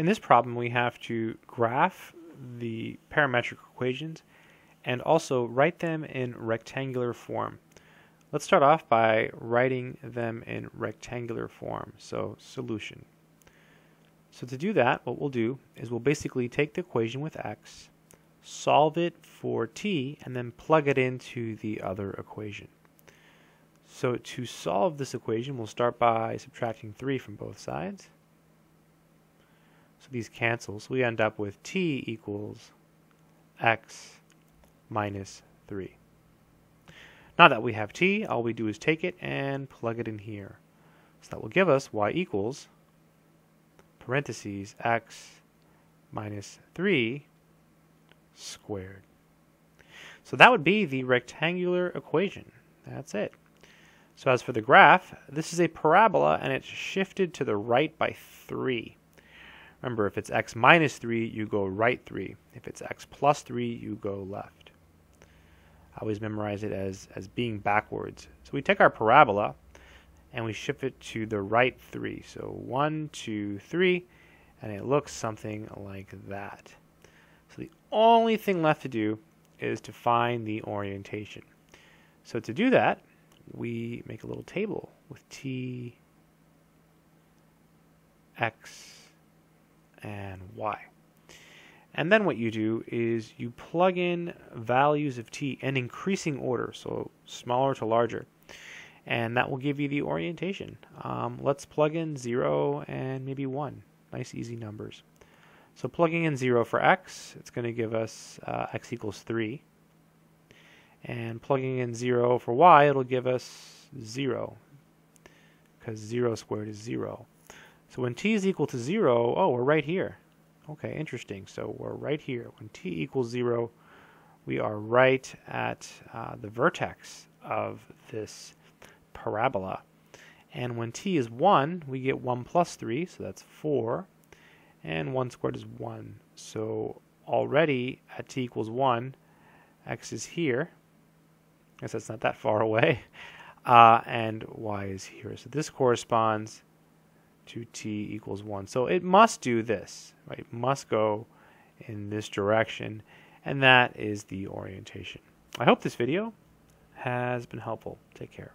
In this problem, we have to graph the parametric equations and also write them in rectangular form. Let's start off by writing them in rectangular form. So solution. So to do that, what we'll do is we'll basically take the equation with x, solve it for t, and then plug it into the other equation. So to solve this equation, we'll start by subtracting 3 from both sides. These cancel. So we end up with t equals x minus 3. Now that we have t, all we do is take it and plug it in here. So that will give us y equals parentheses x minus 3 squared. So that would be the rectangular equation. That's it. So as for the graph, this is a parabola and it's shifted to the right by 3. Remember, if it's x minus 3, you go right 3. If it's x plus 3, you go left. I always memorize it as, as being backwards. So we take our parabola and we shift it to the right 3. So 1, 2, 3, and it looks something like that. So the only thing left to do is to find the orientation. So to do that, we make a little table with t, x, y. And then what you do is you plug in values of t in increasing order, so smaller to larger. And that will give you the orientation. Um, let's plug in 0 and maybe 1. Nice easy numbers. So plugging in 0 for x, it's going to give us uh, x equals 3. And plugging in 0 for y, it'll give us 0. Because 0 squared is 0. So when t is equal to 0, oh, we're right here. Okay, interesting. So we're right here. When t equals 0, we are right at uh, the vertex of this parabola. And when t is 1, we get 1 plus 3, so that's 4. And 1 squared is 1. So already at t equals 1, x is here. I guess that's not that far away. Uh, and y is here. So this corresponds to t equals 1. So it must do this, right? It must go in this direction, and that is the orientation. I hope this video has been helpful. Take care.